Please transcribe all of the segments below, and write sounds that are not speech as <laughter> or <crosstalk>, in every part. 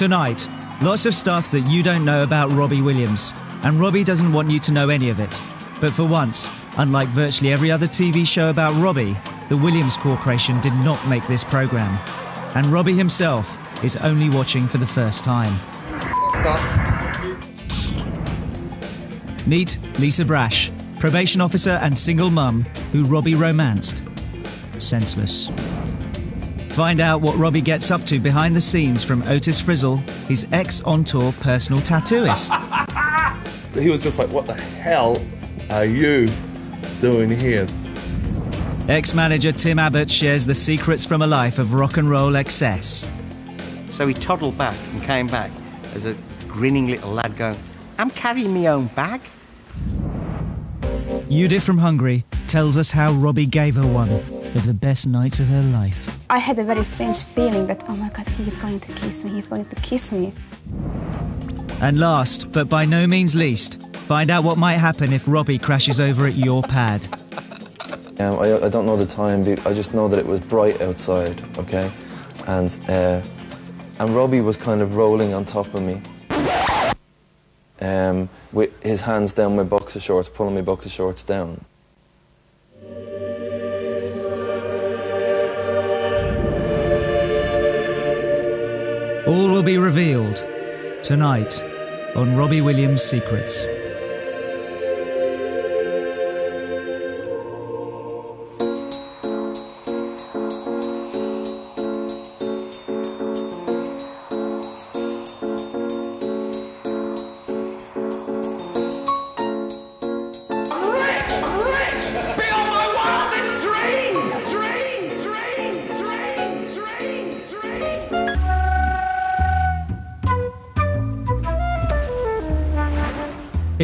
Tonight, lots of stuff that you don't know about Robbie Williams, and Robbie doesn't want you to know any of it. But for once, unlike virtually every other TV show about Robbie, the Williams Corporation did not make this program. And Robbie himself is only watching for the first time. Meet Lisa Brash, probation officer and single mum who Robbie romanced. Senseless. Find out what Robbie gets up to behind the scenes from Otis Frizzell, his ex on tour personal tattooist. <laughs> He was just like, what the hell are you doing here? Ex manager Tim Abbott shares the secrets from a life of rock and roll excess. So he toddled back and came back as a grinning little lad going, I'm carrying my own bag. Judith from Hungary tells us how Robbie gave her one of the best nights of her life. I had a very strange feeling that, oh my god, he's going to kiss me, he's going to kiss me. And last, but by no means least, find out what might happen if Robbie crashes over at your pad. Um, I, I don't know the time, but I just know that it was bright outside, okay? And, uh, and Robbie was kind of rolling on top of me. Um, with his hands down my boxer shorts, pulling my boxer shorts down. Revealed tonight on Robbie Williams' Secrets.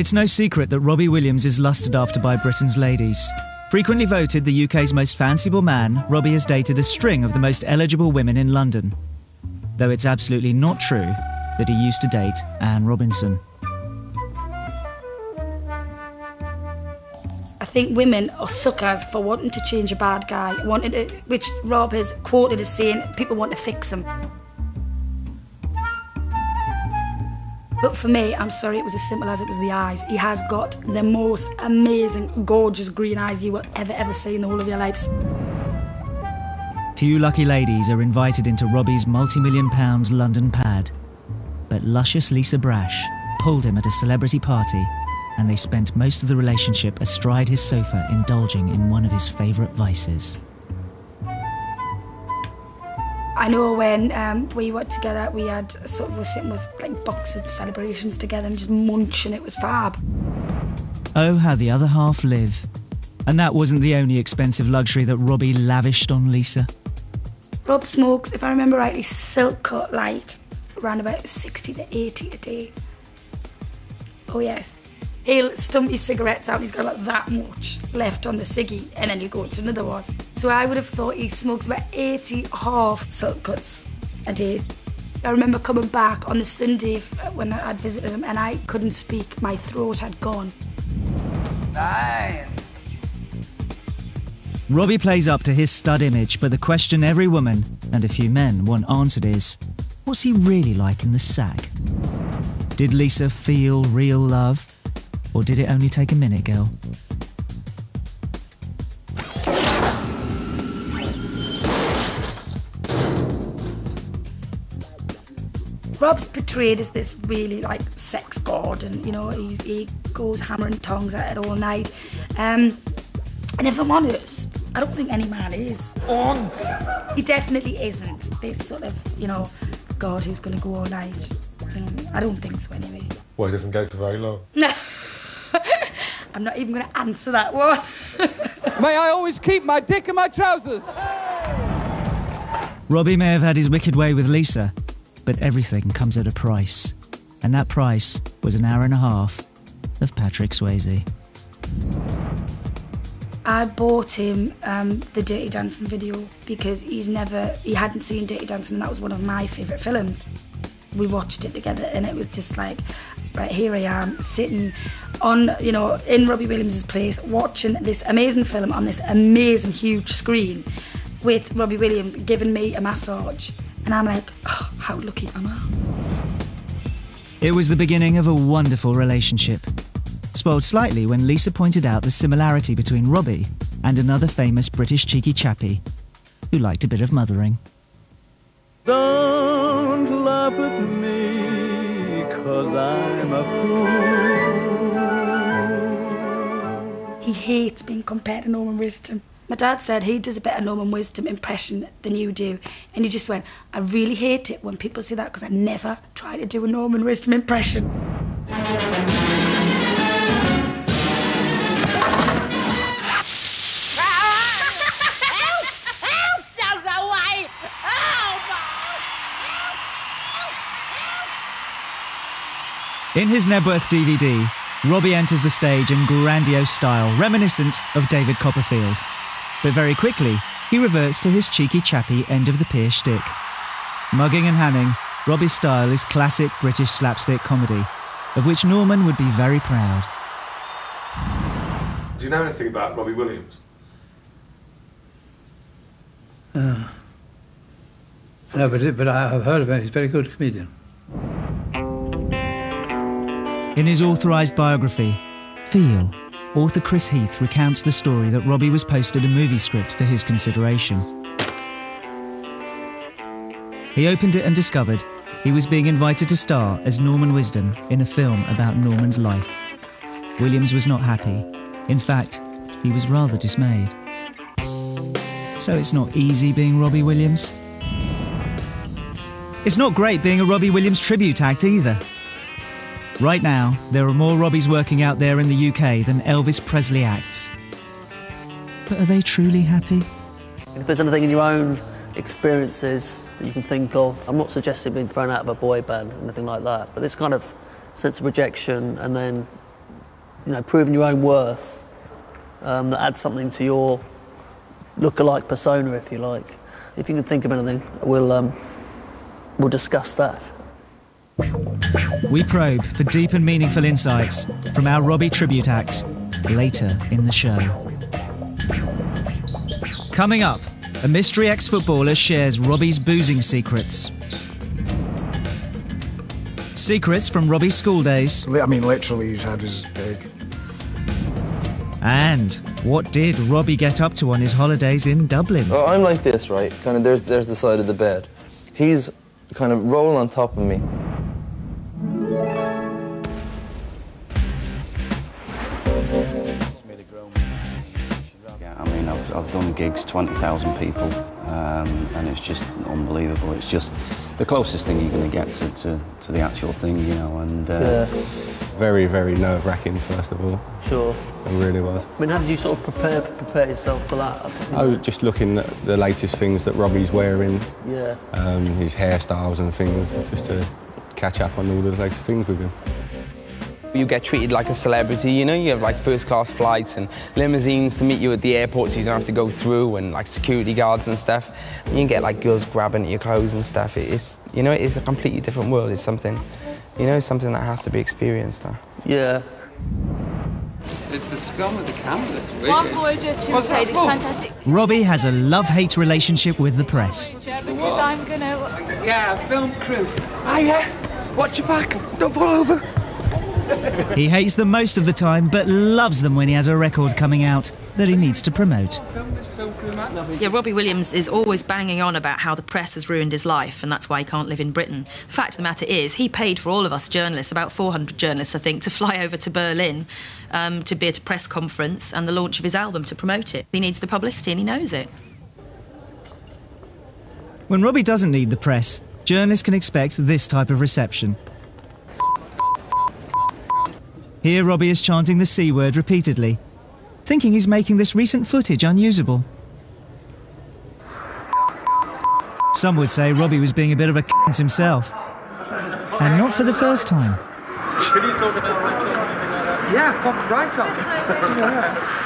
It's no secret that Robbie Williams is lusted after by Britain's ladies. Frequently voted the UK's most fanciable man, Robbie has dated a string of the most eligible women in London. Though it's absolutely not true that he used to date Anne Robinson. I think women are suckers for wanting to change a bad guy, wanting to, which Rob has quoted as saying people want to fix him. For me, I'm sorry, it was as simple as it was the eyes. He has got the most amazing, gorgeous green eyes you will ever, ever see in the whole of your lives. Few lucky ladies are invited into Robbie's multi million pound London pad. But luscious Lisa Brash pulled him at a celebrity party, and they spent most of the relationship astride his sofa indulging in one of his favourite vices. I know when um, we were together, we had sort of, we were sitting with like box of celebrations together and just munching. It was fab. Oh, how the other half live. And that wasn't the only expensive luxury that Robbie lavished on Lisa. Rob smokes, if I remember rightly, silk cut light, around about 60 to 80 a day. Oh, yes. He'll stump his cigarettes out, and he's got like that much left on the ciggy, and then he'll go to another one. So I would have thought he smokes about 80 half silk cuts a day. I remember coming back on the Sunday uh, when I'd visited him, and I couldn't speak. My throat had gone. Nine. Robbie plays up to his stud image, but the question every woman, and a few men, want answered is what's he really like in the sack? Did Lisa feel real love? Or did it only take a minute, girl? Rob's portrayed as this really like sex god, and you know he's, he goes hammering tongs at it all night. Um, and if I'm honest, I don't think any man is. He definitely isn't. This sort of you know, God who's going to go all night. You know, I don't think so anyway. Well, he doesn't go for very long. No, <laughs> I'm not even going to answer that one. <laughs> May I always keep my dick in my trousers? Robbie may have had his wicked way with Lisa, but everything comes at a price. And that price was an hour and a half of Patrick Swayze. I bought him um, the Dirty Dancing video because he's never, he hadn't seen Dirty Dancing, and that was one of my favourite films. We watched it together, and it was just like, right here I am sitting on, you know, in Robbie Williams's place, watching this amazing film on this amazing huge screen with Robbie Williams giving me a massage, and I'm like, oh, how lucky am I? It was the beginning of a wonderful relationship. Spoiled slightly when Lisa pointed out the similarity between Robbie and another famous British cheeky chappie who liked a bit of mothering. Don't laugh at me, cause I'm a fool. He hates being compared to Norman Wisdom. My dad said he does a better Norman Wisdom impression than you do. And he just went, I really hate it when people say that because I never try to do a Norman Wisdom impression. In his Knebworth DVD, Robbie enters the stage in grandiose style, reminiscent of David Copperfield. But very quickly, he reverts to his cheeky chappy end of the pier shtick. Mugging and hanning, Robbie's style is classic British slapstick comedy, of which Norman would be very proud. Do you know anything about Robbie Williams? Uh, no, but, but I have heard of him. He's a very good comedian. In his authorised biography, Feel, author Chris Heath recounts the story that Robbie was posted a movie script for his consideration. He opened it and discovered he was being invited to star as Norman Wisdom in a film about Norman's life. Williams was not happy. In fact, he was rather dismayed. So it's not easy being Robbie Williams. It's not great being a Robbie Williams tribute act either. Right now, there are more Robbies working out there in the UK than Elvis Presley acts. But are they truly happy? If there's anything in your own experiences that you can think of, I'm not suggesting being thrown out of a boy band or anything like that, but this kind of sense of rejection and then, you know, proving your own worth um, that adds something to your look-alike persona, if you like. If you can think of anything, we'll um, we'll discuss that. We probe for deep and meaningful insights from our Robbie tribute act later in the show. Coming up, a mystery ex footballer shares Robbie's boozing secrets. Secrets from Robbie's school days. I mean, literally, his head was big. And what did Robbie get up to on his holidays in Dublin? Oh, I'm like this, right? Kind of. There's there's the side of the bed. He's kind of rolling on top of me. I've done gigs, 20,000 people, um, and it's just unbelievable. It's just the closest thing you're going to get to, to, to the actual thing, you know, and... Uh, Very, very nerve-wracking, first of all. Sure. It really was. I mean, how did you sort of prepare prepare yourself for that? I was just looking at the latest things that Robbie's wearing, Yeah. um, his hairstyles and things, just to catch up on all the latest things with him. You get treated like a celebrity, you know, you have like first class flights and limousines to meet you at the airport so you don't have to go through and like security guards and stuff. You can get like girls grabbing at your clothes and stuff. It's, you know, it's a completely different world. It's something, you know, something that has to be experienced. Huh? Yeah. It's the scum of the camera that's really One Voyager, two What's that Mercedes, for? fantastic. Robbie has a love hate relationship with the press. Because I'm gonna. Yeah, film crew. Ah, yeah. Watch your back. Don't fall over. He hates them most of the time, but loves them when he has a record coming out that he needs to promote. Yeah, Robbie Williams is always banging on about how the press has ruined his life and that's why he can't live in Britain. The fact of the matter is, he paid for all of us journalists, about 400 journalists, I think, to fly <laughs> over to Berlin um, to be at a press conference and the launch of his album to promote it. He needs the publicity and he knows it. When Robbie doesn't need the press, journalists can expect this type of reception. Here, Robbie is chanting the C word repeatedly, thinking he's making this recent footage unusable. Some would say Robbie was being a bit of a cunt himself. And not for the first time. Can you talk about Yeah, fuck right off.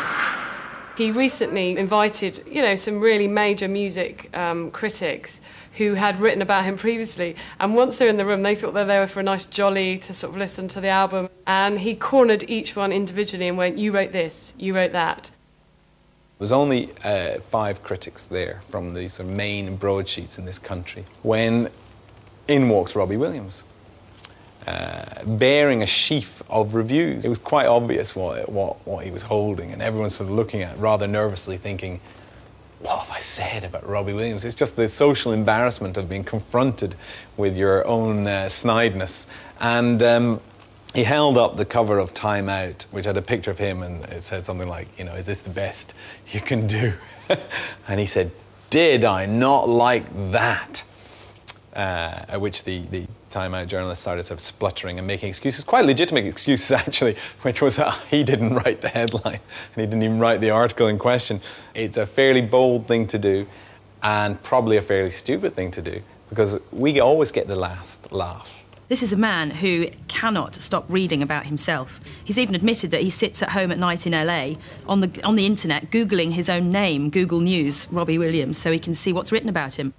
He recently invited, you know, some really major music um, critics who had written about him previously. And once they're in the room, they thought they were there for a nice jolly to sort of listen to the album. And he cornered each one individually and went, "You wrote this, you wrote that." There was only uh, five critics there from the sort of main broadsheets in this country when in walks Robbie Williams. uh, bearing a sheaf of reviews. It was quite obvious what, what, what he was holding, and everyone's sort of looking at it rather nervously, thinking, what have I said about Robbie Williams? It's just the social embarrassment of being confronted with your own uh, snideness. And um, he held up the cover of Time Out, which had a picture of him, and it said something like, you know, is this the best you can do? <laughs> and he said, did I not like that? Uh, at which the, the Time uh, Out journalist started sort of spluttering and making excuses, quite legitimate excuses <laughs> actually, which was that he didn't write the headline and he didn't even write the article in question. It's a fairly bold thing to do and probably a fairly stupid thing to do because we always get the last laugh. This is a man who cannot stop reading about himself. He's even admitted that he sits at home at night in LA on the, on the internet, Googling his own name, Google News, Robbie Williams, so he can see what's written about him.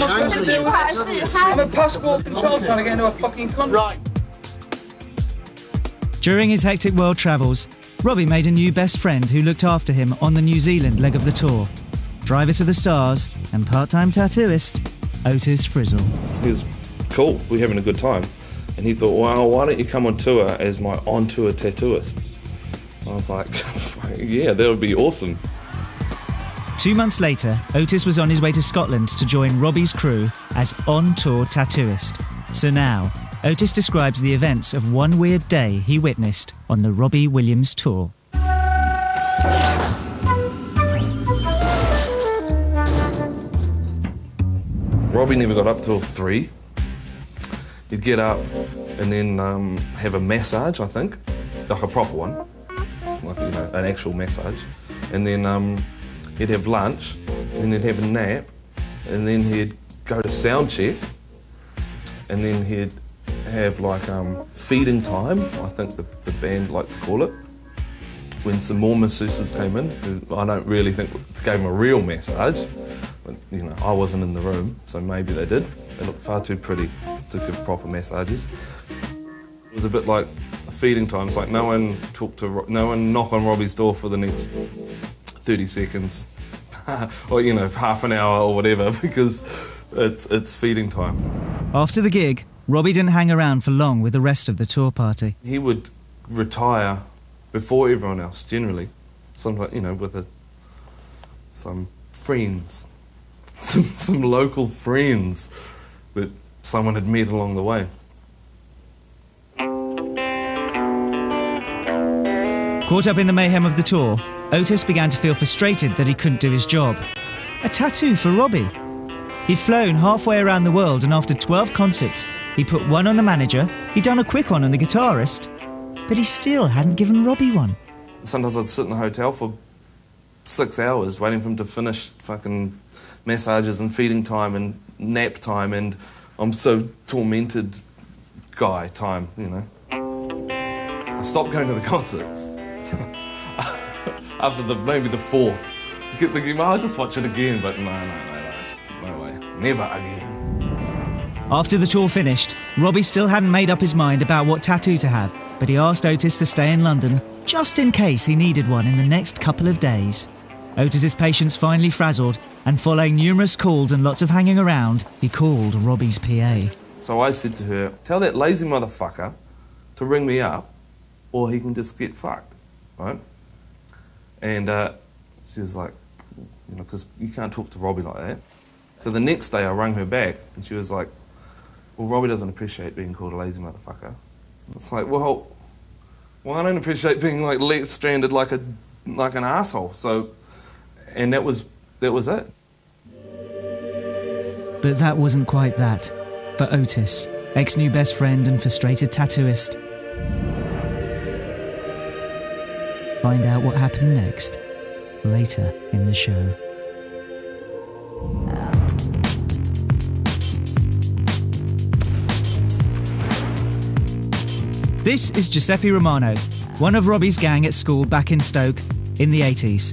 I'm a passport control trying to get into a fucking country. Right. During his hectic world travels, Robbie made a new best friend who looked after him on the New Zealand leg of the tour. Driver to the stars and part time tattooist, Otis Frizzell. He was cool. We were having a good time. And he thought, well, why don't you come on tour as my on tour tattooist? I was like, <laughs> yeah, that would be awesome. Two months later, Otis was on his way to Scotland to join Robbie's crew as on tour tattooist. So now, Otis describes the events of one weird day he witnessed on the Robbie Williams tour. Robbie never got up till three. He'd get up and then um, have a massage, I think, like a proper one, like you know, an actual massage, and then um, he'd have lunch, and then he'd have a nap, and then he'd go to sound check, and then he'd have like um, feeding time, I think the, the band like to call it. When some more masseuses came in, who I don't really think gave him a real massage, but you know, I wasn't in the room, so maybe they did. They looked far too pretty to give proper massages. It was a bit like feeding time. It's like no one talk to, no one knock on Robbie's door for the next 30 seconds, <laughs> or you know, half an hour or whatever, <laughs> because it's it's feeding time. After the gig, Robbie didn't hang around for long with the rest of the tour party. He would retire before everyone else, generally. Sometimes, you know, with a, some friends, <laughs> some, some local friends that someone had met along the way. Caught up in the mayhem of the tour, Otis began to feel frustrated that he couldn't do his job. A tattoo for Robbie. He'd flown halfway around the world, and after 12 concerts, he put one on the manager, he'd done a quick one on the guitarist, but he still hadn't given Robbie one. Sometimes I'd sit in the hotel for six hours waiting for him to finish fucking massages and feeding time and nap time and I'm so tormented guy time, you know. I stopped going to the concerts. <laughs> After the maybe the fourth. You get thinking, well, I'll just watch it again, but no, no, no, no, no way. Never again. After the tour finished, Robbie still hadn't made up his mind about what tattoo to have, but he asked Otis to stay in London just in case he needed one in the next couple of days. Otis's patience finally frazzled, and following numerous calls and lots of hanging around, he called Robbie's PA. So I said to her, tell that lazy motherfucker to ring me up or he can just get fucked, right? And uh, she's like, you know, because you can't talk to Robbie like that. So the next day I rang her back and she was like, well, Robbie doesn't appreciate being called a lazy motherfucker. It's like, well, well, I don't appreciate being like let stranded like a like an asshole. So, and that was that was it. But that wasn't quite that. For Otis, ex new best friend and frustrated tattooist. Find out what happened next later in the show. This is Giuseppe Romano, one of Robbie's gang at school back in Stoke in the 80s.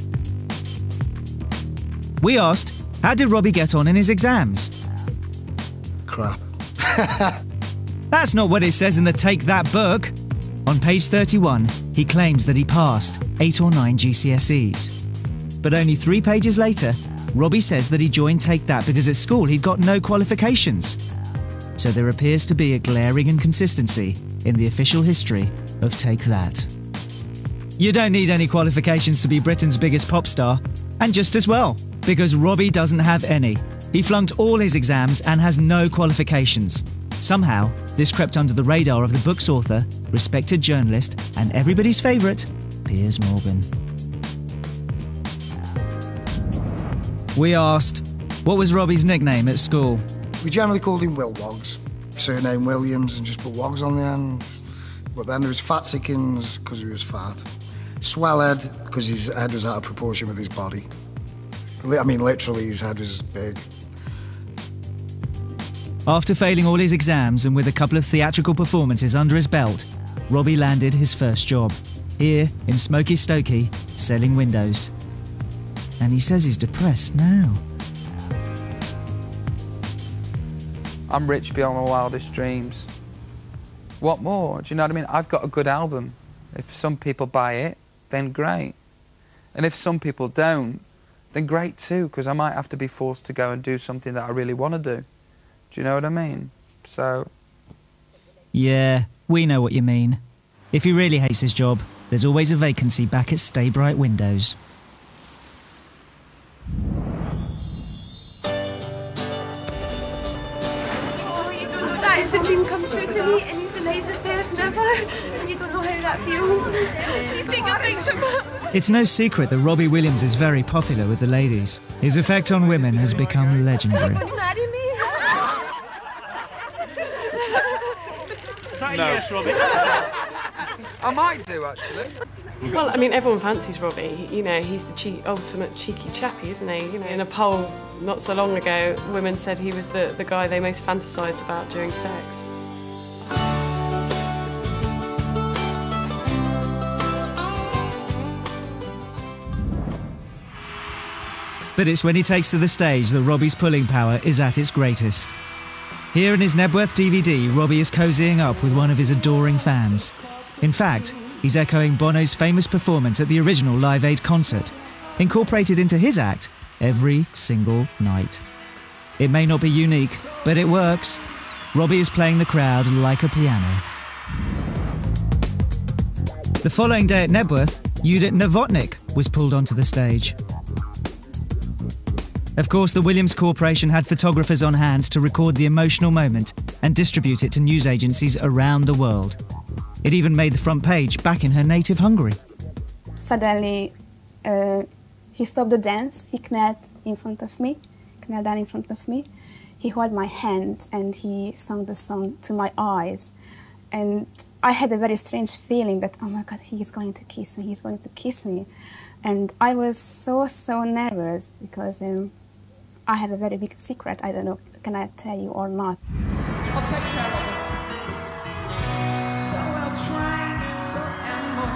We asked, how did Robbie get on in his exams? Crap. <laughs> That's not what it says in the Take That book. On page 31, he claims that he passed eight or nine GCSEs. But only three pages later, Robbie says that he joined Take That because at school he'd got no qualifications. So there appears to be a glaring inconsistency in the official history of Take That. You don't need any qualifications to be Britain's biggest pop star, and just as well, because Robbie doesn't have any. He flunked all his exams and has no qualifications. Somehow, this crept under the radar of the book's author, respected journalist, and everybody's favourite, Piers Morgan. We asked, what was Robbie's nickname at school? We generally called him Will Woggs. Surname Williams and just put Woggs on the end. But then there was Fatsikins because he was fat. Swellhead because his head was out of proportion with his body. I mean, literally, his head was big. After failing all his exams and with a couple of theatrical performances under his belt, Robbie landed his first job. Here in Smoky Stokey, selling windows. And he says he's depressed now. I'm rich beyond my wildest dreams. What more? Do you know what I mean? I've got a good album. If some people buy it, then great. And if some people don't, then great too, because I might have to be forced to go and do something that I really want to do. Do you know what I mean? So, Yeah, we know what you mean. If he really hates his job, there's always a vacancy back at Stay Bright Windows. Oh, you don't know that is a dream come true to me, and he's the nicest person ever. And you don't know how that feels. You take a picture. It's no secret that Robbie Williams is very popular with the ladies. His effect on women has become legendary. Marry me. no. Yes, Robbie. <laughs> I might do actually. Well, I mean, everyone fancies Robbie. You know, he's the che- ultimate cheeky chappy, isn't he? You know, in a poll not so long ago, women said he was the, the guy they most fantasised about during sex. But it's when he takes to the stage that Robbie's pulling power is at its greatest. Here in his Knebworth DVD, Robbie is cozying up with one of his adoring fans. In fact, he's echoing Bono's famous performance at the original Live Aid concert, incorporated into his act every single night. It may not be unique, but it works. Robbie is playing the crowd like a piano. The following day at Knebworth, Judith Novotnik was pulled onto the stage. Of course, the Williams Corporation had photographers on hand to record the emotional moment and distribute it to news agencies around the world. It even made the front page back in her native Hungary. Suddenly, uh, he stopped the dance. He knelt in front of me, knelt down in front of me. He held my hand and he sang the song to my eyes. And I had a very strange feeling that, oh my God, he's going to kiss me, he's going to kiss me. And I was so, so nervous because um, I have a very big secret. I don't know, can I tell you or not? I'll take care of it. So well trained, so animal.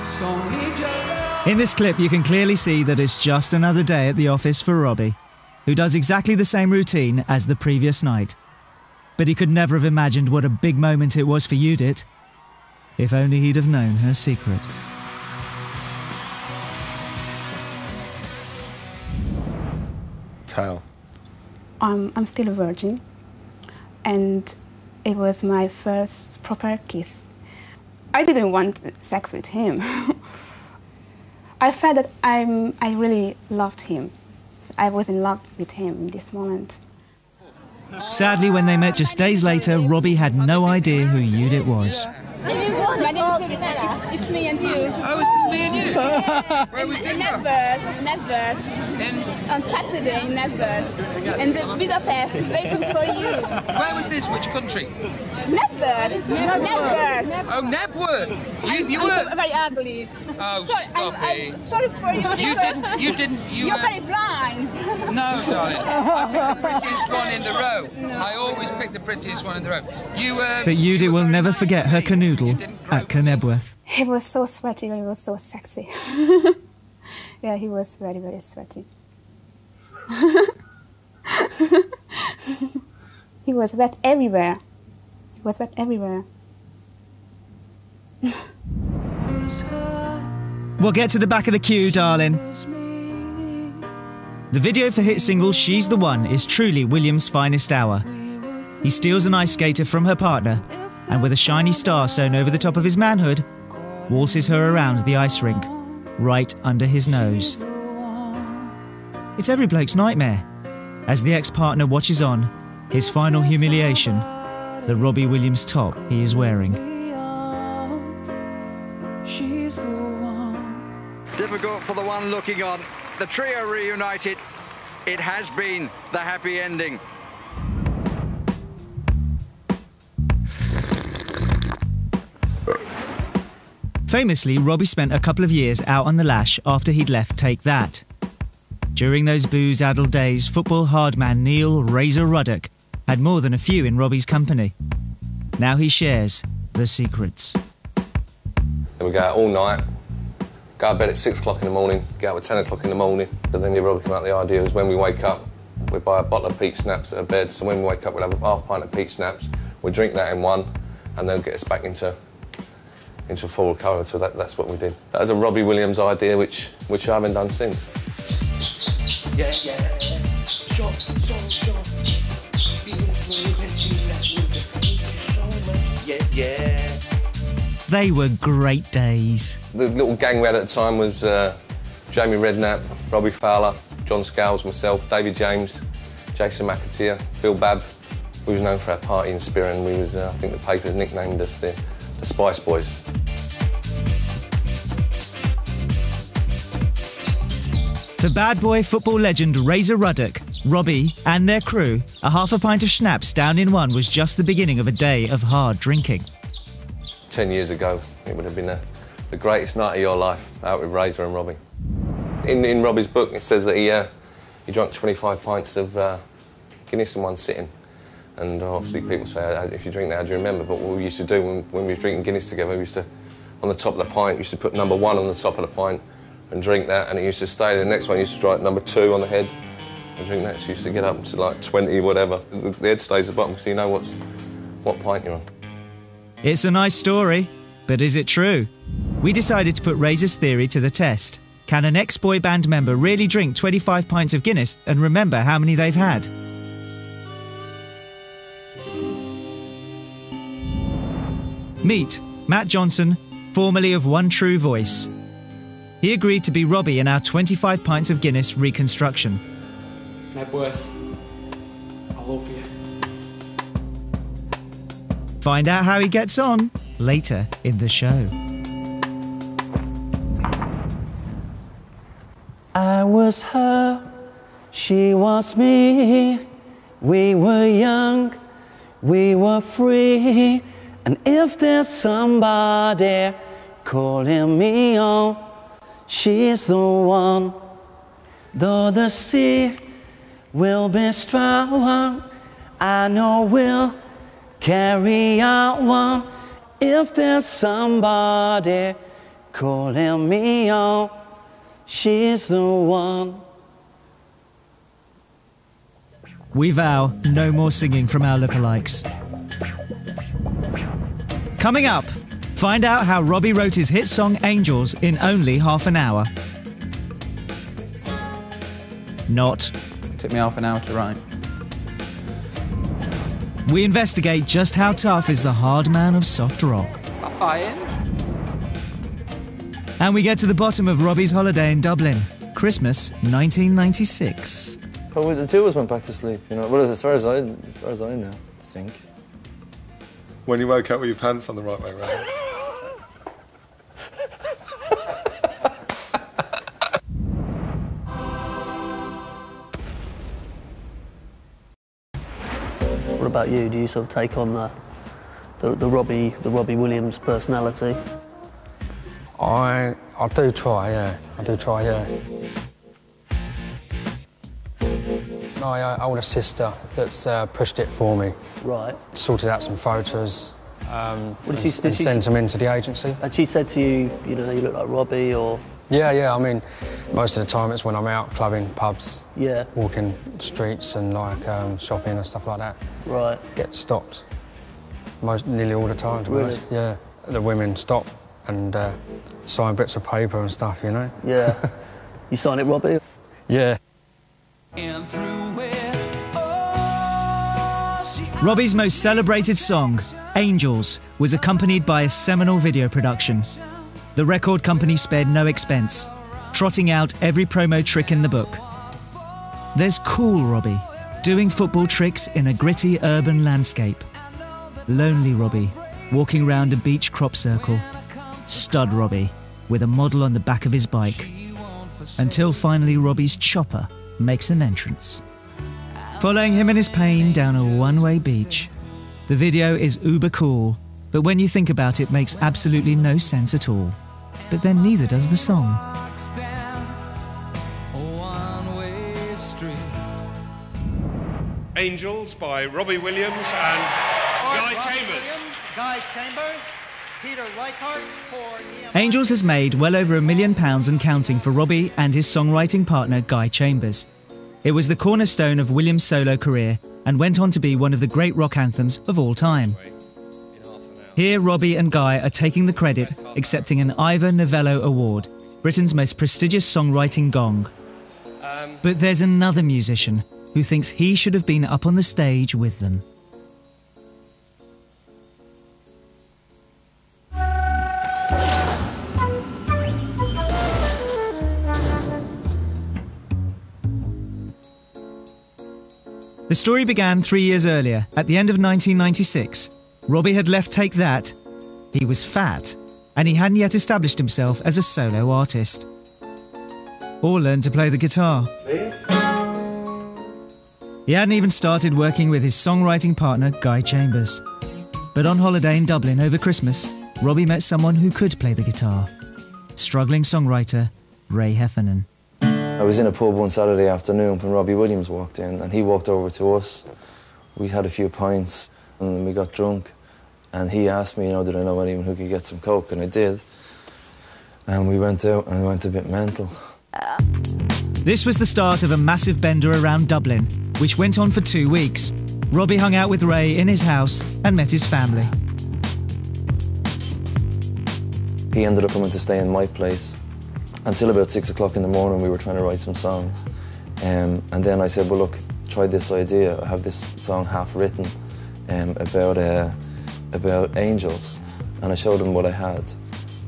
So need your. In this clip, you can clearly see that it's just another day at the office for Robbie, who does exactly the same routine as the previous night. But he could never have imagined what a big moment it was for Judith. If only he'd have known her secret. Tell. I'm, I'm still a virgin, and it was my first proper kiss. I didn't want sex with him. <laughs> I felt that I'm, I really loved him. So I was in love with him in this moment. Sadly, when they met just days later, Robbie had no idea who Judith was. It's me and you. Oh, is this me and you? Yeah. <laughs> Where was this? Never, never. On Saturday, never. And the Budapest is waiting for you. Where was this? Which country? Never, never. Oh, Knebworth. You, you I'm were. so very ugly. Oh, Sorry, stop I'm, it. I'm sorry for you. You didn't. You didn't. You You're were. very blind. No, darling. I picked the <laughs> prettiest one in the row. I always pick the prettiest one in the row. You uh, But Judith will never forget her canoodle at Knebworth. He was so sweaty, he was so sexy. <laughs> yeah, he was very, very sweaty. <laughs> he was wet everywhere. He was wet everywhere. we'll get to the back of the queue, darling. The video for hit single She's the One is truly Williams' finest hour. He steals an ice skater from her partner and, with a shiny star sewn over the top of his manhood, waltzes her around the ice rink, right under his nose. It's every bloke's nightmare. As the ex partner watches on, his final humiliation, the Robbie Williams top he is wearing. Difficult for the one looking on. The trio reunited. It has been the happy ending. Famously, Robbie spent a couple of years out on the lash after he'd left Take That. During those booze addled days, football hardman Neil Razor Ruddock had more than a few in Robbie's company. Now he shares the secrets. Then we go out all night, go to bed at six o'clock in the morning, get up at 10 o'clock in the morning. And then and Robbie come out with the idea is when we wake up, we buy a bottle of peach schnapps at a bed. So when we wake up, we'll have a half pint of peach schnapps, we'll drink that in one, and then get us back into into full recovery. So that, that's what we did. That was a Robbie Williams idea, which which I haven't done since. Yeah, yeah. Short, so short. Yeah, yeah. They were great days. The little gang we had at the time was uh, Jamie Redknapp, Robbie Fowler, John Scales, myself, David James, Jason McAteer, Phil Babb. We was known for our partying spirit, and we was, uh, I think, the papers nicknamed us the, the Spice Boys. For bad boy football legend Razor Ruddock, Robbie, and their crew, a half a pint of schnapps down in one was just the beginning of a day of hard drinking. Ten years ago, it would have been a, the greatest night of your life out with Razor and Robbie. In, in Robbie's book, it says that he, uh, he drank 25 pints of uh, Guinness in one sitting. And obviously, people say, "Uh, if you drink that, how do you remember? But what we used to do when, when we was drinking Guinness together, we used to, on the top of the pint, we used to put number one on the top of the pint and drink that, and it used to stay. The next one, used to write number two on the head and drink that. So used to get up to like 20, whatever. The, the head stays at the bottom, so you know what's, what pint you're on. It's a nice story, but is it true? We decided to put Razor's theory to the test. Can an ex boy band member really drink 25 pints of Guinness and remember how many they've had? Meet Matt Johnson, formerly of One True Voice. He agreed to be Robbie in our 25 pints of Guinness reconstruction. Knebworth, I love you. Find out how he gets on later in the show. I was her, she was me. We were young, we were free. And if there's somebody calling me on, she's the one. Though the sea will be strong, I know we'll carry on. If there's somebody calling me on, she's the one. We vow no more singing from our lookalikes. Coming up, find out how Robbie wrote his hit song Angels in only half an hour. Not. Took me half an hour to write. We investigate just how tough is the hard man of soft rock. That fine. And we get to the bottom of Robbie's holiday in Dublin, Christmas 1996. Probably the two of us went back to sleep, you know. Well, as far as I, as far as I know, I think. When you woke up with your pants on the right way round. What about you? Do you sort of take on the the, the Robbie the Robbie Williams personality? I I do try, yeah. I do try, yeah. My uh, older sister that's uh, pushed it for me. Right. Sorted out some photos um, What did and, she- s- did and she- sent them into the agency. And she said to you, you know, you look like Robbie, or Yeah, yeah. I mean, most of the time it's when I'm out clubbing, pubs, yeah, walking streets and like um, shopping and stuff like that. Right. Get stopped. Most nearly all the time, to be Really? honest. Yeah. The women stop and uh, sign bits of paper and stuff, you know? Yeah. <laughs> you sign it, Robbie? Yeah. Robbie's most celebrated song, Angels, was accompanied by a seminal video production. The record company spared no expense, trotting out every promo trick in the book. There's cool Robbie, doing football tricks in a gritty urban landscape. Lonely Robbie, walking round a beach crop circle. Stud Robbie, with a model on the back of his bike. Until finally Robbie's chopper makes an entrance. Following him in his pain down a one way beach. The video is uber cool, but when you think about it, makes absolutely no sense at all. But then neither does the song. Angels by Robbie Williams and Guy Robbie Chambers. Williams, Guy Chambers, Peter Reichart for Angels has made well over a million pounds and counting for Robbie and his songwriting partner Guy Chambers. It was the cornerstone of Williams' solo career and went on to be one of the great rock anthems of all time. Here, Robbie and Guy are taking the credit, accepting an Ivor Novello Award, Britain's most prestigious songwriting gong. But there's another musician who thinks he should have been up on the stage with them. The story began three years earlier, at the end of 1996. Robbie had left Take That. He was fat, and he hadn't yet established himself as a solo artist. Or learned to play the guitar. He hadn't even started working with his songwriting partner, Guy Chambers. But on holiday in Dublin over Christmas, Robbie met someone who could play the guitar struggling songwriter Ray Heffernan. I was in a pub one Saturday afternoon when Robbie Williams walked in, and he walked over to us. We had a few pints, and then we got drunk. And he asked me, you know, did I know anyone who could get some coke? And I did. And we went out and we went a bit mental. This was the start of a massive bender around Dublin, which went on for two weeks. Robbie hung out with Ray in his house and met his family. He ended up coming to stay in my place until about six o'clock in the morning. We were trying to write some songs, um, and then I said, "Well, look, try this idea. I have this song half written um, about uh, about angels," and I showed him what I had,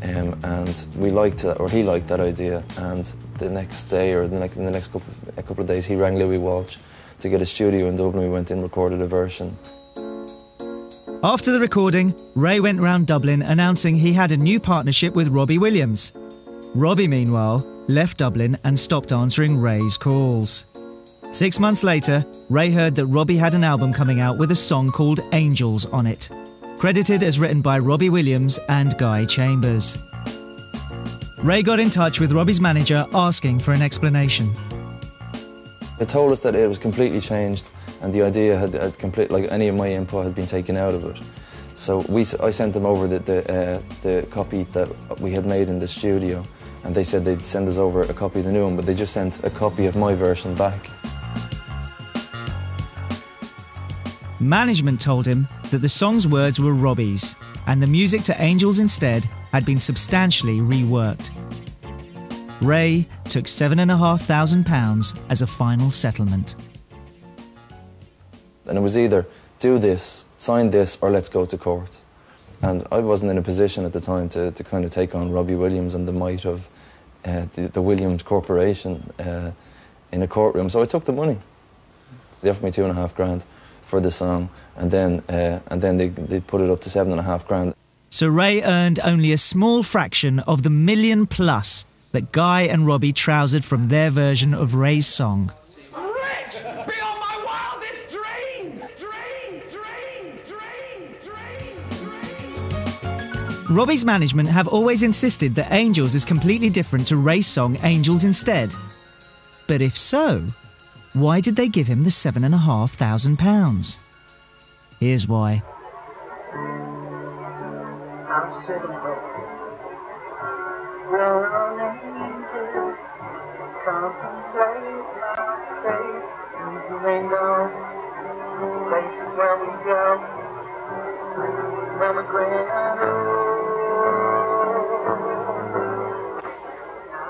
um, and we liked it, or he liked that idea. And the next day, or the next in the next couple a couple of days, he rang Louis Walsh to get a studio in Dublin. We went in, recorded a version. After the recording, Ray went round Dublin announcing he had a new partnership with Robbie Williams. Robbie, meanwhile, left Dublin and stopped answering Ray's calls. Six months later, Ray heard that Robbie had an album coming out with a song called Angels on it, credited as written by Robbie Williams and Guy Chambers. Ray got in touch with Robbie's manager asking for an explanation. They told us that it was completely changed and the idea had, had complete, like any of my input had been taken out of it. So we, I sent them over the, the, uh, the copy that we had made in the studio and they said they'd send us over a copy of the new one, but they just sent a copy of my version back. Management told him that the song's words were Robbie's and the music to Angels instead had been substantially reworked. Ray took £7,500 as a final settlement. And it was either do this, sign this, or let's go to court. And I wasn't in a position at the time to, to kind of take on Robbie Williams and the might of uh, the, the Williams Corporation uh, in a courtroom. So I took the money. They offered me two and a half grand for the song, and then, uh, and then they, they put it up to seven and a half grand. So Ray earned only a small fraction of the million plus that Guy and Robbie trousered from their version of Ray's song. Robbie's management have always insisted that Angels is completely different to Ray's song Angels instead. But if so, why did they give him the seven and a half thousand pounds? Here's why. Places where we go.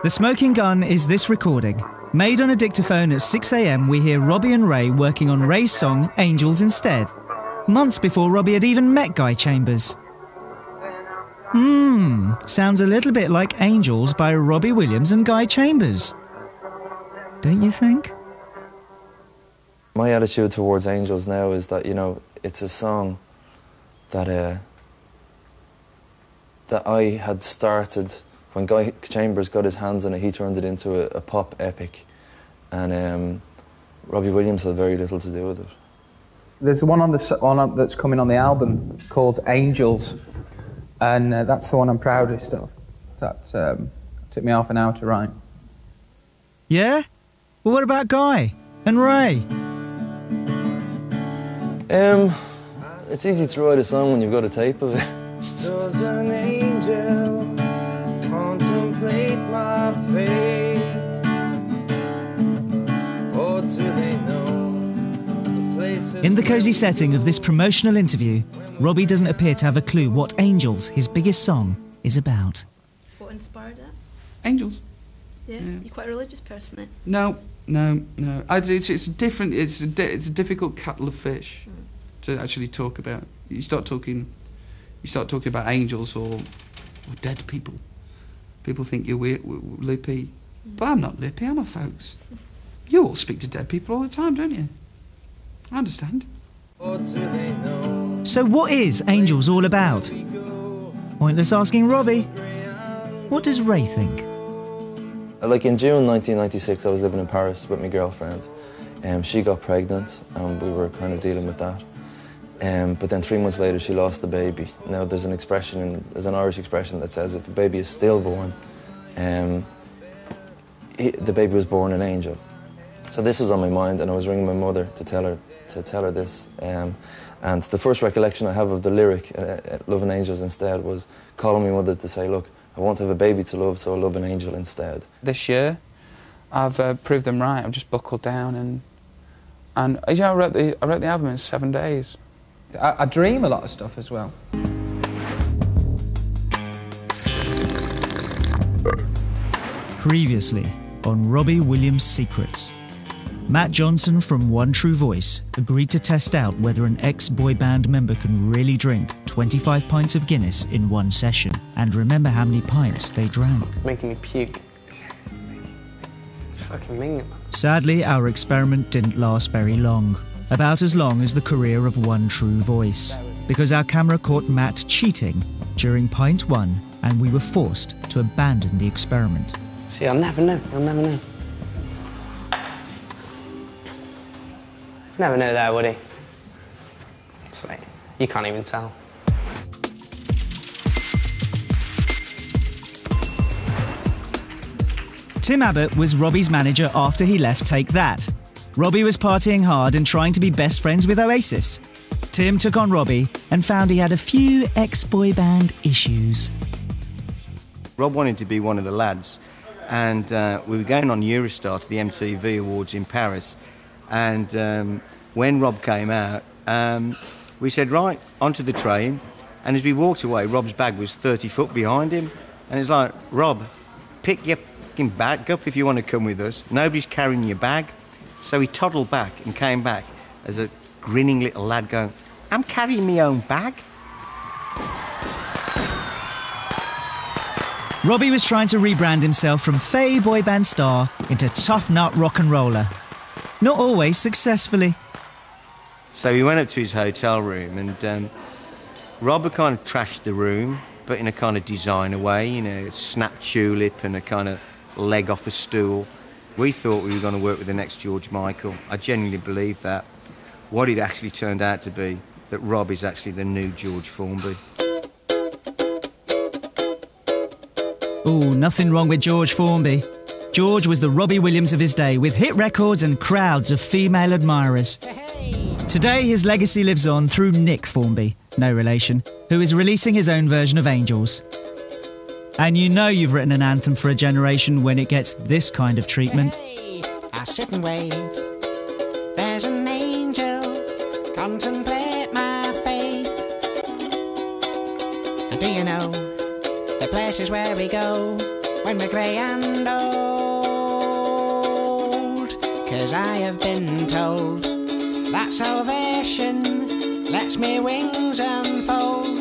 The Smoking Gun is this recording. Made on a dictaphone at 6am, we hear Robbie and Ray working on Ray's song Angels Instead, months before Robbie had even met Guy Chambers. Hmm, sounds a little bit like Angels by Robbie Williams and Guy Chambers. Don't you think? My attitude towards Angels now is that, you know, it's a song that, uh, that I had started when Guy Chambers got his hands on it, he turned it into a, a pop epic. And um, Robbie Williams had very little to do with it. There's one on the one on, that's coming on the album called Angels, and uh, that's the one I'm proudest of. That um, took me half an hour to write. Yeah? Well, what about Guy and Ray? Um, it's easy to write a song when you've got a tape of it. My fate? Or oh, do they know the places In the cosy setting of this promotional interview, Robbie doesn't appear to have a clue what Angels, his biggest song, is about. What inspired that? Angels. Yeah. You're quite a religious person then. No, no, no. I, it's, it's a different. It's a, di- it's a difficult kettle of fish hmm. to actually talk about. You start talking, you start talking about angels or, or dead people. People think you're weird, w- w- loopy, but I'm not loopy. I'm a folks. You all speak to dead people all the time, don't you? I understand. Or do they know So, what is Angels all about? Pointless asking Robbie. What does Ray think? Like in June 1996, I was living in Paris with my girlfriend. Um, she got pregnant, and we were kind of dealing with that. Um, but then three months later, she lost the baby. Now, there's an expression, in, there's an Irish expression that says if a baby is stillborn, um, he, the baby was born an angel. So this was on my mind, and I was ringing my mother to tell her to tell her this. Um, and the first recollection I have of the lyric uh, uh, "Loving Angels" instead was calling my mother to say, "Look, I want to have a baby to love, so I'll love an angel instead." This year, I've uh, proved them right. I've just buckled down and and you know, I wrote the I wrote the album in seven days. I, I dream a lot of stuff as well. Previously on Robbie Williams' Secrets. Matt Johnson from One True Voice agreed to test out whether an ex boy band member can really drink 25 pints of Guinness in one session and remember how many pints they drank. Making me puke. Fucking minging. Sadly, our experiment didn't last very long, about as long as the career of One True Voice, because our camera caught Matt cheating during pint one and we were forced to abandon the experiment. See, I'll never know. I'll never know. Never know there, would he? It's like, you can't even tell. Tim Abbott was Robbie's manager after he left Take That. Robbie was partying hard and trying to be best friends with Oasis. Tim took on Robbie and found he had a few ex boy band issues. Rob wanted to be one of the lads, and uh, we were going on Eurostar to the MTV Awards in Paris. And um, when Rob came out, um, we said, Right, onto the train. And as we walked away, Rob's bag was 30 foot behind him. And it's like, Rob, pick your fucking bag up if you want to come with us. Nobody's carrying your bag. So he toddled back and came back as a grinning little lad going, I'm carrying my own bag. Robbie was trying to rebrand himself from fey boy band star into tough nut rock and roller. Not always successfully. So he went up to his hotel room, and um, kind of trashed the room, but in a kind of designer way, you know, a snap tulip and a kind of leg off a stool. We thought we were going to work with the next George Michael. I genuinely believe that. What it actually turned out to be, that Rob is actually the new George Formby. Oh, nothing wrong with George Formby. George was the Robbie Williams of his day, with hit records and crowds of female admirers. Today, his legacy lives on through Nick Formby, no relation, who is releasing his own version of Angels. And you know you've written an anthem for a generation when it gets this kind of treatment. I sit and wait. There's an angel, contemplate my faith. And do you know the places where we go when we're grey and old. Cause I have been told that salvation lets me wings unfold.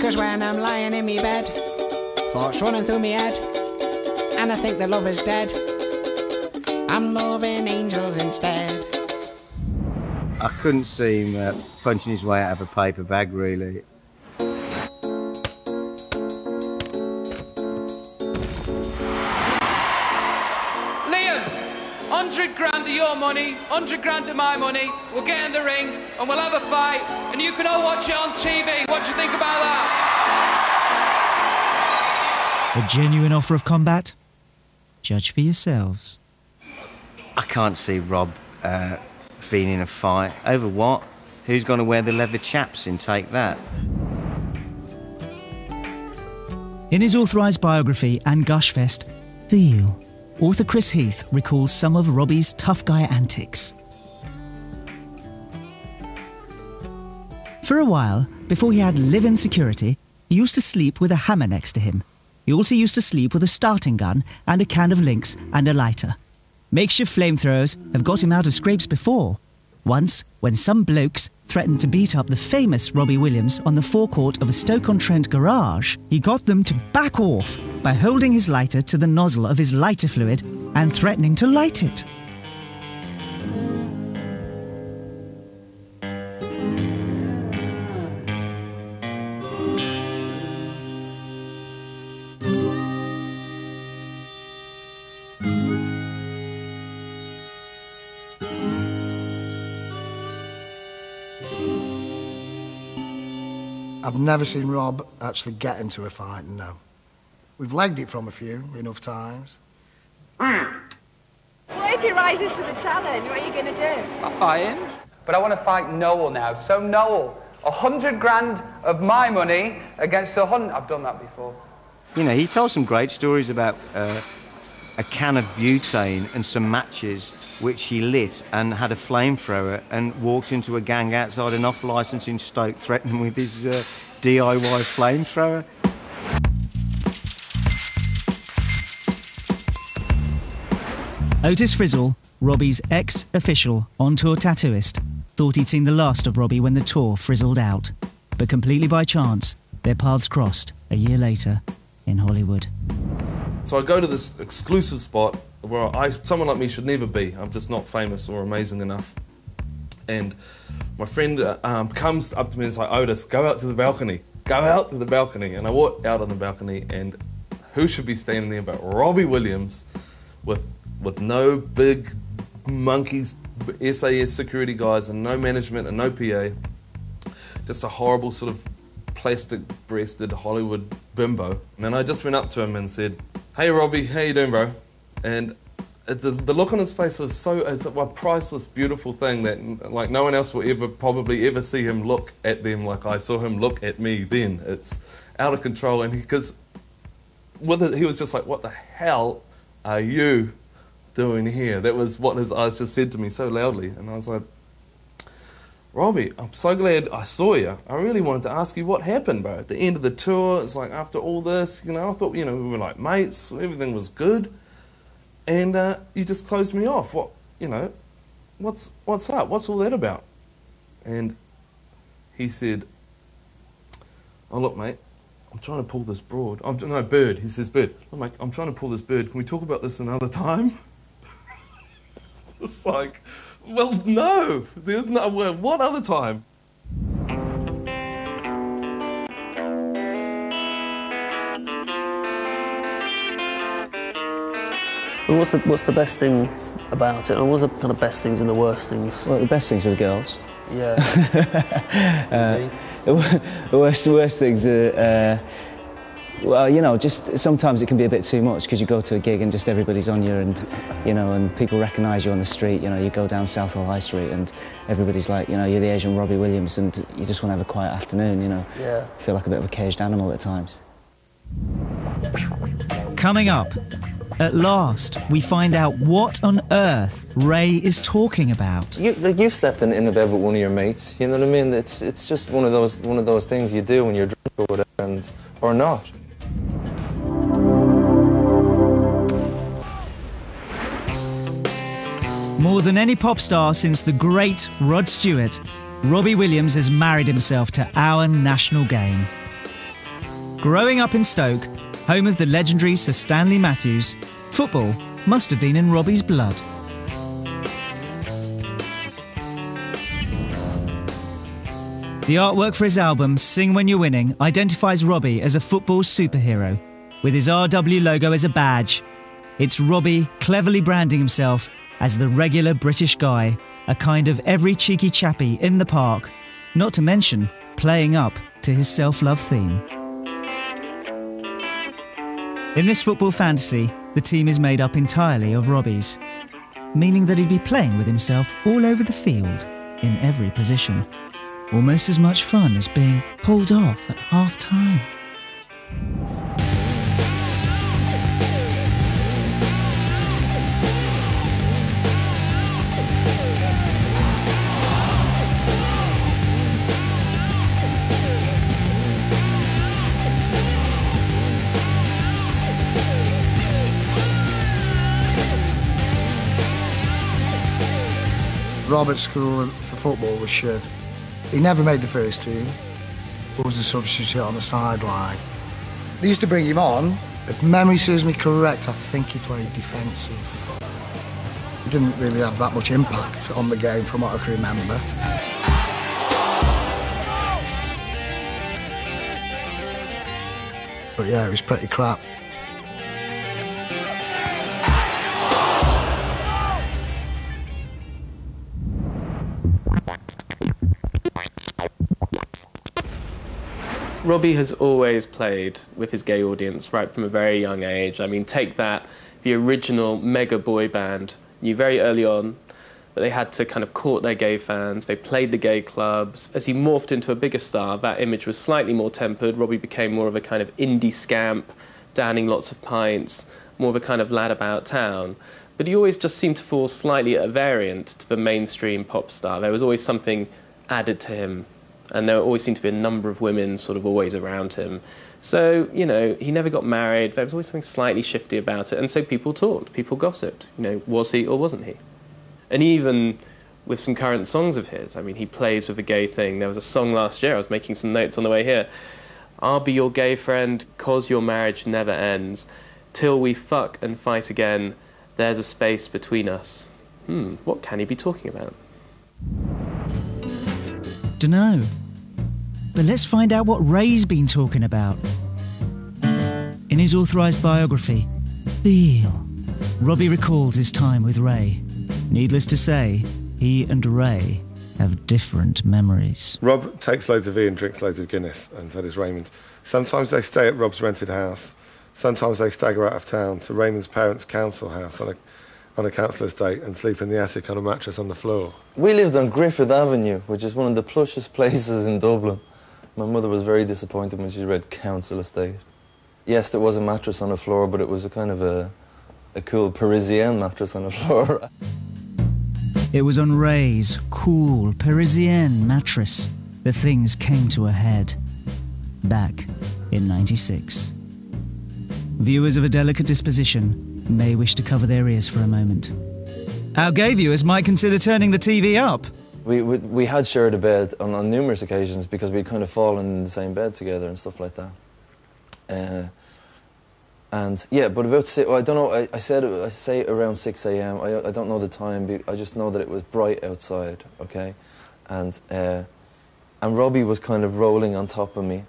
Cause when I'm lying in me bed, thoughts running through me head, and I think that love is dead. I'm loving angels instead. I couldn't see him uh, punching his way out of a paper bag, really. Money, 100 grand of my money. We'll get in the ring and we'll have a fight, and you can all watch it on TV. What do you think about that? A genuine offer of combat? Judge for yourselves. I can't see Rob uh, being in a fight. Over what? Who's going to wear the leather chaps in Take That? In his authorised biography and Gushfest, Feel, author Chris Heath recalls some of Robbie's tough guy antics. For a while, before he had live-in security, he used to sleep with a hammer next to him. He also used to sleep with a starting gun and a can of Lynx and a lighter. Makeshift flamethrowers have got him out of scrapes before. Once, when some blokes threatened to beat up the famous Robbie Williams on the forecourt of a Stoke-on-Trent garage, he got them to back off by holding his lighter to the nozzle of his lighter fluid and threatening to light it. I've never seen Rob actually get into a fight, no. We've legged it from a few enough times. What if he rises to the challenge? What are you going to do? I'll fight him. But I want to fight Noel now. So, Noel, a hundred grand of my money against a hundred. I've done that before. You know, he told some great stories about uh, a can of butane and some matches which he lit and had a flamethrower and walked into a gang outside an off licence in Stoke threatening with his uh, DIY flamethrower. Otis Frizzell, Robbie's ex-official on-tour tattooist, thought he'd seen the last of Robbie when the tour frizzled out. But completely by chance, their paths crossed a year later in Hollywood. So I go to this exclusive spot where I, someone like me should never be. I'm just not famous or amazing enough. And my friend uh, um, comes up to me and is like, Otis, go out to the balcony. Go out to the balcony. And I walk out on the balcony, and who should be standing there but Robbie Williams with, with no big monkeys, SAS security guys, and no management and no PA. Just a horrible sort of plastic breasted Hollywood bimbo. And I just went up to him and said, Hey Robbie, how you doing, bro? And the, the look on his face was so it's a priceless, beautiful thing that like no one else will ever probably ever see him look at them like I saw him look at me then. It's out of control, and because with it, he was just like, "What the hell are you doing here?" That was what his eyes just said to me so loudly, and I was like, Robbie, I'm so glad I saw you. I really wanted to ask you what happened, bro. At the end of the tour, it's like after all this, you know, I thought, you know, we were like mates, everything was good, and uh, you just closed me off. What, you know, what's what's up? What's all that about? And he said, "Oh look, mate, I'm trying to pull this broad. I'm no bird." He says, "Bird, look, mate, I'm trying to pull this bird. Can we talk about this another <laughs> time?" <laughs> it's like. Well, no. There's no. Well, what other time? And what's the what's the best thing about it? And what's the kind of best things and the worst things? Well, the best things are the girls. Yeah. <laughs> Uh, the worst, the worst things are, uh, well, you know, just sometimes it can be a bit too much because you go to a gig and just everybody's on you and, you know, and people recognise you on the street. You know, you go down South Southall High Street and everybody's like, you know, you're the Asian Robbie Williams and you just want to have a quiet afternoon, you know. Yeah. Feel like a bit of a caged animal at times. Coming up, at last, we find out what on earth Ray is talking about. You, like you've slept in, in a bed with one of your mates. You know what I mean? It's it's just one of those one of those things you do when you're drunk or whatever, and or not. More than any pop star since the great Rod Stewart, Robbie Williams has married himself to our national game. Growing up in Stoke, home of the legendary Sir Stanley Matthews, football must have been in Robbie's blood. The artwork for his album, Sing When You're Winning, identifies Robbie as a football superhero, with his RW logo as a badge. It's Robbie cleverly branding himself as the regular British guy, a kind of every cheeky chappy in the park, not to mention playing up to his self love theme. In this football fantasy, the team is made up entirely of Robbies, meaning that he'd be playing with himself all over the field, in every position. Almost as much fun as being pulled off at half time. Robert's school for football was shit. He never made the first team. But was the substitute on the sideline. They used to bring him on. If memory serves me correct, I think he played defensive. He didn't really have that much impact on the game from what I can remember. But yeah, it was pretty crap. Robbie has always played with his gay audience right from a very young age. I mean, Take That, the original mega boy band knew very early on that they had to kind of court their gay fans. They played the gay clubs. As he morphed into a bigger star, that image was slightly more tempered. Robbie became more of a kind of indie scamp, downing lots of pints, more of a kind of lad about town. But he always just seemed to fall slightly at a variant to the mainstream pop star. There was always something added to him and there always seemed to be a number of women sort of always around him. So, you know, he never got married. There was always something slightly shifty about it. And so people talked, people gossiped. You know, was he or wasn't he? And even with some current songs of his, I mean, he plays with a gay thing. There was a song last year, I was making some notes on the way here. I'll be your gay friend, cause your marriage never ends. Till we fuck and fight again, there's a space between us. Hmm, what can he be talking about? Dunno. But let's find out what Ray's been talking about. In his authorised biography, Feel, Robbie recalls his time with Ray. Needless to say, he and Ray have different memories. Rob takes loads of E and drinks loads of Guinness, and so does Raymond. Sometimes they stay at Rob's rented house. Sometimes they stagger out of town to Raymond's parents' council house on a, on a council estate and sleep in the attic on a mattress on the floor. We lived on Griffith Avenue, which is one of the plushest <laughs> places in Dublin. My mother was very disappointed when she read council estate. Yes, there was a mattress on the floor, but it was a kind of a, a cool Parisienne mattress on the floor. <laughs> It was on Ray's cool Parisienne mattress that things came to a head. Back in 96. Viewers of a delicate disposition may wish to cover their ears for a moment. Our gay viewers might consider turning the TV up. We, we, we had shared a bed on, on numerous occasions because we'd kind of fallen in the same bed together and stuff like that. Uh, and yeah, but about six, well, I don't know. I, I said I say around six a.m. I, I don't know the time. I just know that it was bright outside. Okay, and uh, and Robbie was kind of rolling on top of me,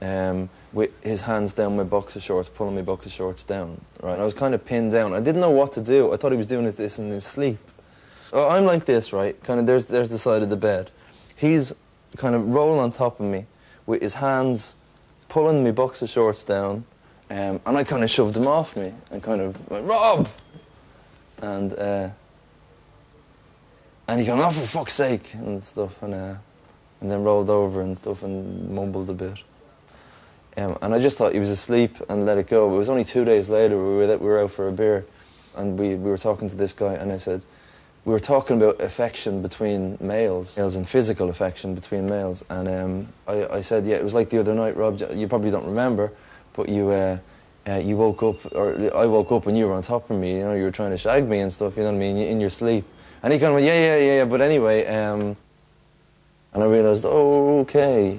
um, with his hands down my boxer shorts, pulling my boxer shorts down. Right, and I was kind of pinned down. I didn't know what to do. I thought he was doing this in his sleep. Oh, I'm like this, right? Kind of. There's there's the side of the bed. He's kind of rolling on top of me with his hands pulling my boxer shorts down, um, and I kind of shoved him off me and kind of went, Rob! And, uh, and he gone, oh, for fuck's sake, and stuff, and, uh, and then rolled over and stuff and mumbled a bit. Um, and I just thought he was asleep and let it go. It was only two days later, we were, we were out for a beer, and we, we were talking to this guy, and I said, we were talking about affection between males, males and physical affection between males. And um, I, I said, yeah, it was like the other night, Rob. You probably don't remember, but you, uh, uh, you woke up, or I woke up and you were on top of me. You know, you were trying to shag me and stuff. You know what I mean? In your sleep. And he kind of went, yeah, yeah, yeah, yeah, but anyway, um, and I realised, oh, okay.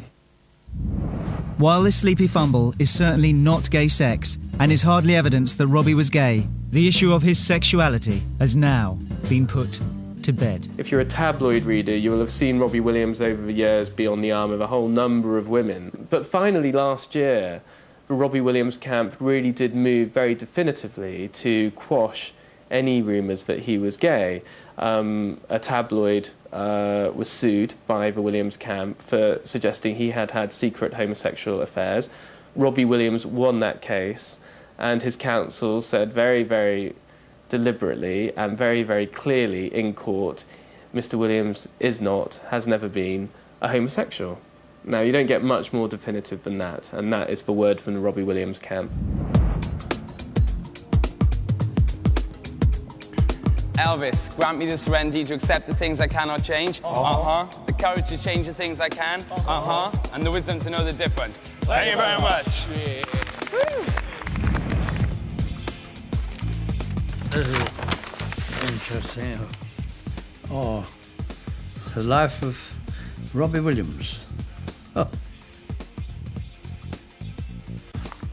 While this sleepy fumble is certainly not gay sex and is hardly evidence that Robbie was gay, the issue of his sexuality has now been put to bed. If you're a tabloid reader, you will have seen Robbie Williams over the years be on the arm of a whole number of women. But finally, last year, the Robbie Williams camp really did move very definitively to quash any rumours that he was gay. Um, a tabloid uh, was sued by the Williams camp for suggesting he had had secret homosexual affairs. Robbie Williams won that case, and his counsel said very, very deliberately and very, very clearly in court Mr. Williams is not, has never been, a homosexual. Now, you don't get much more definitive than that, and that is the word from the Robbie Williams camp. Elvis, grant me the serenity to accept the things I cannot change. Uh huh. The courage to change the things I can. Uh huh. And the wisdom to know the difference. Thank you very much. This is interesting. Oh, the life of Robbie Williams.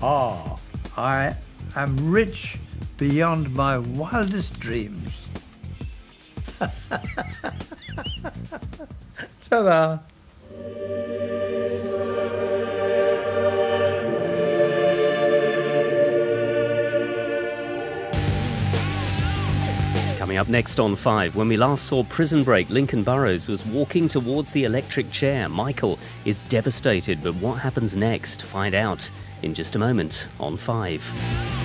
Ah, I am rich beyond my wildest dreams. Ta-da! Coming up next on 5, when we last saw Prison Break, Lincoln Burrows was walking towards the electric chair. Michael is devastated, but what happens next? Find out in just a moment on 5.